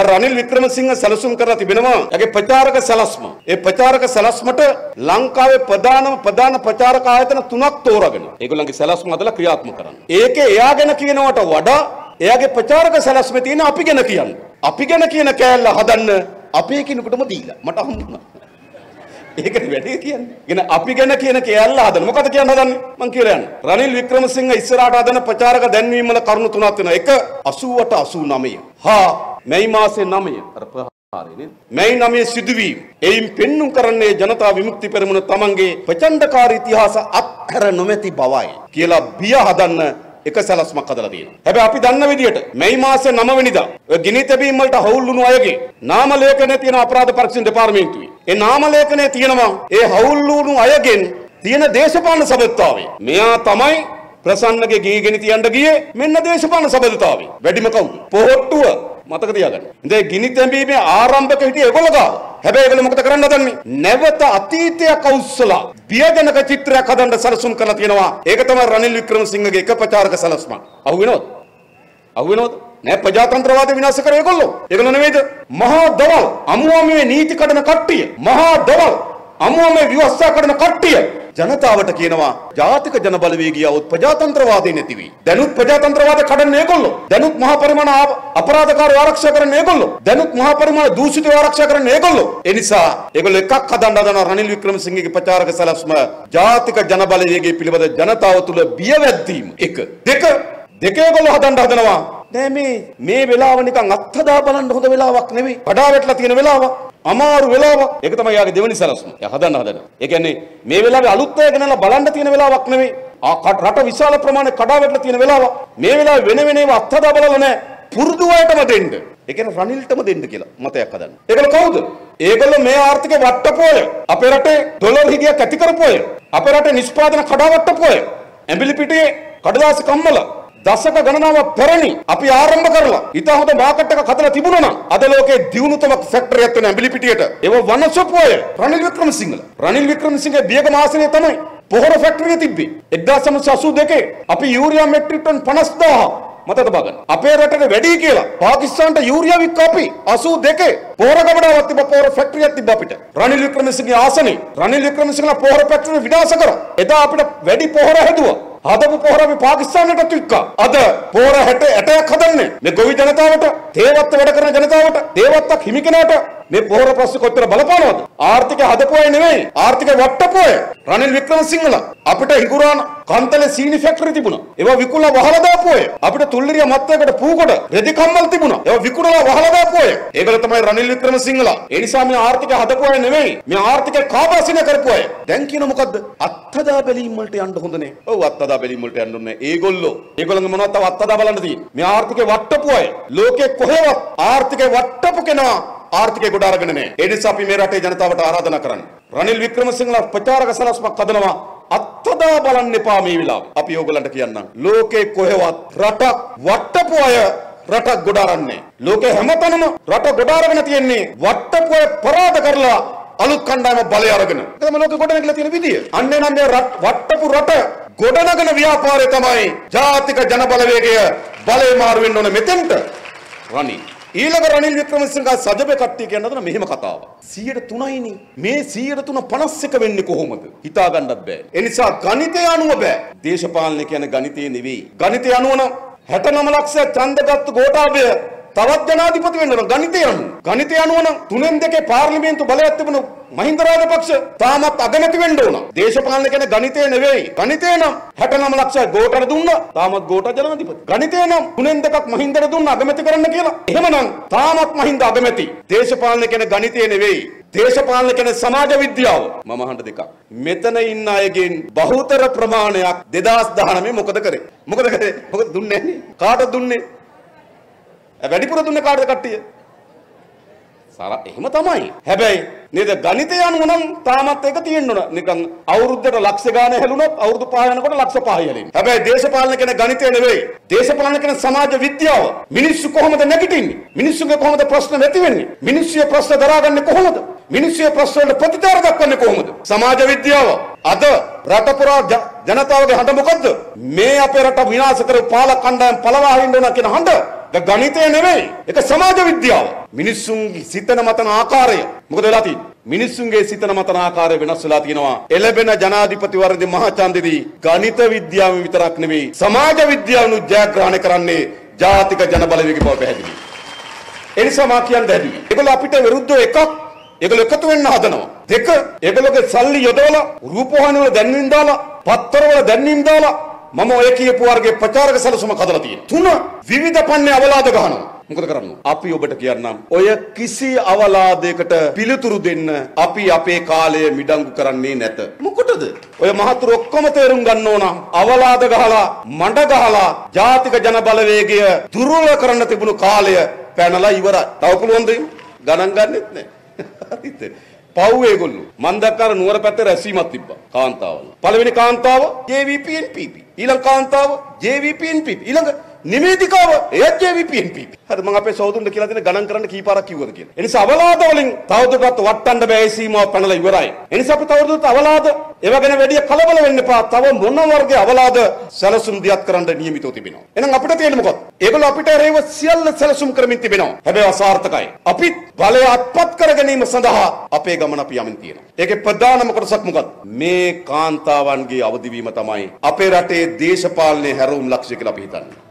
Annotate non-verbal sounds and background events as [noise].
දැන් රනිල් වික්‍රමසිංහ සැලසුම් කරලා තිබෙනවා එයාගේ ප්‍රචාරක සැලැස්ම. ඒ ප්‍රචාරක සැලැස්මට ලංකාවේ ප්‍රධානම ප්‍රධාන ප්‍රචාරක ආයතන තුනක් තෝරාගෙන ඒගොල්ලන්ගේ සැලැස්ම අදලා ක්‍රියාත්මක කරන්න. ඒකේ එයා ගැන කියනවට වඩා එයාගේ ප්‍රචාරක සැලැස්මේ තියෙන අපි ගැන කියන්න. අපි ගැන කියන කෑල්ල හදන්න අපේ කෙනෙකුටම දීලා. මට හම්බුණා. ඒකට වැඩි කියන්නේ. ගෙන අපි ගැන කියන කෑල්ල හදන්න. මොකද කියන්න හදන්නේ? මං කියලා යන්න. රනිල් වික්‍රමසිංහ ඉස්සරහට හදන ප්‍රචාරක දැන්වීම වල කරුණු තුනක් වෙනවා. එක 88 89. හා මැයි මාසේ 9 අර ප්‍රහාරය නේද? මැයි 9 සිදුවීම. එයින් පෙන්눔 කරන්නේ ජනතා විමුක්ති පෙරමුණ තමන්ගේ ප්‍රචණ්ඩකාරී ඉතිහාස අත්හැර නොමැති බවයි කියලා බිය හදන්න එක සැලස්මක් හදලා තියෙනවා. හැබැයි අපි දන්න විදිහට මැයි මාසේ 9 වෙනිදා ඔය ගිනි තැබීම් වලට හවුල් වුණු අයගේ නාම ලේඛනය තියෙන අපරාධ පරීක්ෂණ දෙපාර්තමේන්තුවේ. ඒ නාම ලේඛනය තියෙනවා ඒ හවුල් වුණු අයගෙන් තියෙන දේශපාලන සබඳතාවය. මෙයා තමයි ප්‍රසන්නගේ ගීගෙන තියන්න ගියේ මෙන්න දේශපාලන සබඳතාවය. වැඩිම කවුද? පොහොට්ටුව මතක තියාගන්න. ඉතින් ගිනි තැබීමේ ආරම්භක හිටිය ඒගොල්ලෝ ගාව. හැබැයි ඒගොල්ලෝ මොකද කරන්න හදන්නේ? නැවත අතීතයක් අවුස්සලා බියජනක චිත්‍රයක් හදන්න සැලසුම් කරලා තියෙනවා. ඒක තමයි රනිල් වික්‍රමසිංහගේ එක ප්‍රචාරක සැලැස්මක්. අහු වෙනවද? අහු වෙනවද? නෑ ප්‍රජාතන්ත්‍රවාදය විනාශ කර ඒගොල්ලෝ. ඒගොල්ලෝ නෙමෙයිද? මහා දවල් අමුමේ නීති කඩන කට්ටිය. මහා දවල් අමුමේ ව්‍යවස්ථා කඩන කට්ටිය. ජනතාවට කියනවා ජාතික ජන බලවේගය આવොත් ප්‍රජාතන්ත්‍රවාදී නැති වෙයි. දැනුත් ප්‍රජාතන්ත්‍රවාදය කඩන්නේ ඒගොල්ලෝ. දැනුත් මහා පරිමාණ අපරාධකාරී ආරක්ෂා කරන්නේ ඒගොල්ලෝ. දැනුත් මහා පරිමාණ දූෂිතව ආරක්ෂා කරන්නේ ඒගොල්ලෝ. ඒ නිසා ඒගොල්ලෝ එකක් හදන්න හදන රනිල් වික්‍රමසිංහගේ ප්‍රචාරක සැලැස්ම ජාතික ජන බලවේගය පිළිබඳ ජනතාව තුළ බිය වැද්දීම. එක. දෙක දෙක ඒගොල්ලෝ හදන්න හදනවා. නෑ මේ මේ වෙලාව නිකන් අත්හදා බලන්න හොඳ වෙලාවක් නෙවෙයි. කඩා වැටලා තියෙන වෙලාවක්. අමාරු වෙලාවක්. ඒක තමයි යාගේ දෙවෙනි සැලසුම. එයා හදන්න හදන. ඒ කියන්නේ මේ වෙලාවේ අලුත් අය ගෙනලා බලන්න තියෙන වෙලාවක් නෙවෙයි. ආ රට විශාල ප්‍රමාණයක් කඩා වැටලා තියෙන වෙලාවක්. මේ වෙලාවේ වෙන වෙන ඒවා අත්හදා බලලා නෑ. පුරුදු අයටම දෙන්න. ඒ කියන්නේ රනිල්ටම දෙන්න කියලා මතයක් හදන්න. ඒගොල්ලෝ කවුද? ඒගොල්ලෝ මේ ආර්ථික වට්ටපෝය. අපේ රටේ ඩොලර් හිගියක් ඇති කරපෝය. අපේ රටේ නිෂ්පාදන කඩා වට්ටපෝය. ඇඹිලි පිටියේ කඩදාසි කම්මල දශක ගණනාවක් පැරණි. අපි ආරම්භ කරලා ඉතා හොඳ මාකට් එකක් හදලා තිබුණා නම් අද ලෝකේ දියුණුතම ෆැක්ටරියක් වෙන ඇඹිලි පිටියට. ඒව වනසපුවය රනිල් වික්‍රමසිංහ රනිල් වික්‍රමසිංහ බියගම ආසනයේ තමයි පොහොර ෆැක්ටරිය තිබ්බේ. 1982 අපි යූරියා මෙට්‍රික් ටන් 50000 මතක බගන්න අපේ රටේ වැඩි කියලා පාකිස්තානට යූරියා වික්ක අපි 82 පොහොර ගබඩාවක් තිබ්බ පොහොර ෆැක්ටරියක් තිබ්බ අපිට. රනිල් වික්‍රමසිංහගේ ආසනේ රනිල් වික්‍රමසිංහලා පොහොර ෆැක්ටරිය විනාශ කරා. එදා අපිට වැඩි පොහොර හැදුවා. හදපු පොහොර අපි පාකිස්තානයටත් වික්කා. අද පොහොර 60 60ක් හදන්නේ. මේ ගොවි ජනතාවට, තේවත්ත වැඩ කරන ජනතාවට, තේවත්තක් හිමි කෙනාට මේ පොහොර ප්‍රශ්න කොච්චර බලපානවද? ආර්ථිකය හදපු අය නෙවෙයි. ආර්ථිකය වට්ටපු අය. රනිල් වික්‍රමසිංහල අපිට හිඟුරාන කන්තලේ සීනි ෆැක්ටරි තිබුණා. ඒවා විකුණලා වහලා දාපු අය. අපිට තුල්ලිරිය මත්තයකට පූකොට රෙදි කම්මල් තිබුණා. ඒවා විකුණලා වහලා දාපු අය. ඒගොල්ලෝ තමයි රනිල් වික්‍රමසිංහලා. ඒ නිසා මේ ආර්ථිකය හදපු අය නෙවෙයි. මේ ආර්ථිකය කාබාසින කරපු අය. දැන් කියන මොකද්ද? අත්හදා බැලීම් වලට යන්න හොඳ නේ. ඔව් අත්හදා බැලීම් වලට යන්න ඕනේ. ඒගොල්ලෝ ඒගොල්ලන්ගේ මොනවද තව අත්හදා බලන්න තියෙන්නේ. මේ ආර්ථිකය වට්ටපු අය. ලෝකේ කොහෙවත් ආර්ථිකය වට්ටපු කෙනා ආර්ථිකය ගොඩ අරගෙන නැහැ. ඒ නිසා අපි මේ රටේ ජනතාවට ආරාධනා කරන්නේ. රනිල් වික්‍රමසිංහලා ප්‍රචාරක සලස්මක් හදනවා. අත්හදා බලන්න එපා මේ වෙලාව. අපි ඕගලන්ට කියන්නම්. ලෝකේ කොහෙවත් රටක් වට්ටපු අය රටක් ගොඩ අරන්නේ. ලෝකේ හැමතැනම රට ගොඩ අරගෙන තියෙන්නේ වට්ටපු අය පරාද කරලා අලුත් කණ්ඩායම බලය අරගෙන. ඒකම ලෝකෙ ගොඩ නැගලා තියෙන විදිය. අන්නේ නම් මේ වට්ටපු රට ගොඩනගන ව්‍යාපාරය තමයි ජාතික ජන බලවේගය බලය මාරු වෙන්න ඕන මෙතෙන්ට. රනිල් ඊළඟ රනිල් වික්‍රමසිංහ සජබේ කට්ටිය කියන දන මෙහෙම කතාවක්. 103යිනේ මේ 103 51 වෙන්නේ කොහොමද? හිතා ගන්නත් බෑ. ඒ නිසා ගණිතය අනුව බෑ. දේශපාලනය කියන්නේ ගණිතය නෙවෙයි. ගණිතය අනුව නම් 69 ලක්ෂ ඡන්දගත් ගෝඨාභය තවත් ජනාධිපති වෙන්න ඕන ගණිතය අනුව ගණිතය අනුව නම් තුනෙන් දෙකේ පාර්ලිමේන්තු බලයක් තිබුණු මහින්ද රාජපක්ෂ තාමත් අගමැති වෙන්න ඕන. දේශපාලන කියන්නේ ගණිතය නෙවෙයි. ගණිතය නම් 69 ලක්ෂ ගෝඨට දුන්නා. තාමත් ගෝඨ ජනාධිපති. ගණිතය නම් තුනෙන් දෙකක් මහින්දට දුන්නා අගමැති කරන්න කියලා. එහෙමනම් තාමත් මහින්ද අගමැති. දේශපාලන කියන්නේ ගණිතය නෙවෙයි. දේශපාලන කියන්නේ සමාජ විද්‍යාව. මම අහන්න දෙකක්. මෙතන ඉන්න අයගෙන් බහුතර ප්‍රමාණයක් 2019 මොකද කරේ? මොකද කරේ? මොකද දුන්නේ නැහැ නේ. කාටද දුන්නේ? වැඩිපුර දුන්නේ කාටද කට්ටිය? සාර එහෙම තමයි. හැබැයි නේද ගණිතය අනුව නම් තාමත් ඒක තියෙන්න ඕන. නිකන් අවුරුද්දට ලක්ෂ ගාන හැලුනොත් අවුරුදු 5 යනකොට ලක්ෂ 5 හැලෙන්නේ. හැබැයි දේශපාලන කියන ගණිතය නෙවෙයි. දේශපාලන කියන සමාජ විද්‍යාව. මිනිස්සු කොහොමද නැගිටින්නේ? මිනිස්සුගේ කොහොමද ප්‍රශ්න නැති වෙන්නේ? මිනිස්සුගේ ප්‍රශ්න දරාගන්නේ කොහොමද? මිනිස්සුගේ ප්‍රශ්න වලට ප්‍රතිචාර දක්වන්නේ කොහොමද? සමාජ විද්‍යාව. අද රට පුරා ජනතාවගේ හඬ මොකද්ද? මේ අපේ රට විනාශ කරපු පාලක කණ්ඩායම් පළවා හින්න ඕන කියන හඬ ඒක ගණිතය නෙවෙයි. ඒක සමාජ විද්‍යාව. මිනිස්සුන්ගේ සිතන මතන ආකාරය. මොකද වෙලා තියෙන්නේ? මිනිස්සුන්ගේ සිතන මතන ආකාරය වෙනස් වෙලා තියෙනවා. එළබෙන ජනාධිපතිවරදී මහාචන්දදී ගණිත විද්‍යාව විතරක් නෙවෙයි සමාජ විද්‍යාවනුත් ජයග්‍රහණය කරන්නේ ජාතික ජනබලවේග බව පැහැදිලි. ඒ නිසා මා කියන්නේ ඇති. ඒගොල්ලෝ අපිට විරුද්ධව එකක් ඒගොල්ලෝ එකතු වෙන්න හදනවා. දෙක ඒගොල්ලෝගේ සල්ලි යොදවලා රූපවාහිනි වල දැන්වීම් දාලා පත්තර වල දැන්වීම් දාලා මම ඔය කියපු වර්ගයේ ප්‍රචාරක සැලසුම කදලා තියෙනවා. තුන විවිධ පන්නේ අවලාද ගහනවා. මොකද කරන්නේ? අපි ඔබට කියන්නම් ඔය කිසි අවලාදයකට පිළිතුරු දෙන්න අපි අපේ කාලය මිඩංගු කරන්නේ නැත. මොකටද? ඔය මහතුරු ඔක්කොම තේරුම් ගන්න ඕන. අවලාද ගහලා, මඩ ගහලා ජාතික ජන බලවේගය දුර්වල කරන්න තිබුණු කාලය පැනලා ඉවරයි. තව පුළුවන්ද? ගණන් ගන්නෙත් නැහැ. [laughs] හරිද? පව් ඒගොල්ලෝ මන් දැක්කාර නුවර පැත්තේ රැස්වීමක් තිබ්බා කාන්තාවල පළවෙනි කාන්තාව JVP NPP ඊළඟ කාන්තාව JVP NPP ඊළඟ නිවේදිකාව එයත් JVP NPP හරි මම අපේ සහෝදරුන්ට කියලා දෙන ගණන් කරන්න කීපාරක් කිව්වද කියලා. ඒ නිසා අවලාද වලින් තවදුරටත් වටන්න බෑ ඒ සීමාව පැනලා ඉවරයි. ඒ නිසා අපි තවදුරටත් අවලාද ඒව ගැන වැඩි කලබල වෙන්න එපා. තව මොන වර්ගයේ අවලාද සැලසුම් දියත් කරන්න නියමිතව තිබෙනවා. එහෙනම් අපිට තියෙන්නේ මොකක්ද? ඒගොල්ලෝ අපිට රේව සියල්ල සැලසුම් කරමින් තිබෙනවා. හැබැයි අසාර්ථකයි අපිත් බලය අත්පත් කර ගැනීම සඳහා අපේ ගමන අපි යමින් තියෙනවා. ඒකේ ප්‍රධානම කොටසක් මොකක්ද? මේ කාන්තාවන්ගේ අවදිවීම තමයි අපේ රටේ දේශපාලනයේ හැරවුම් ලක්ෂ්‍ය කියලා අපි හිතන්නේ.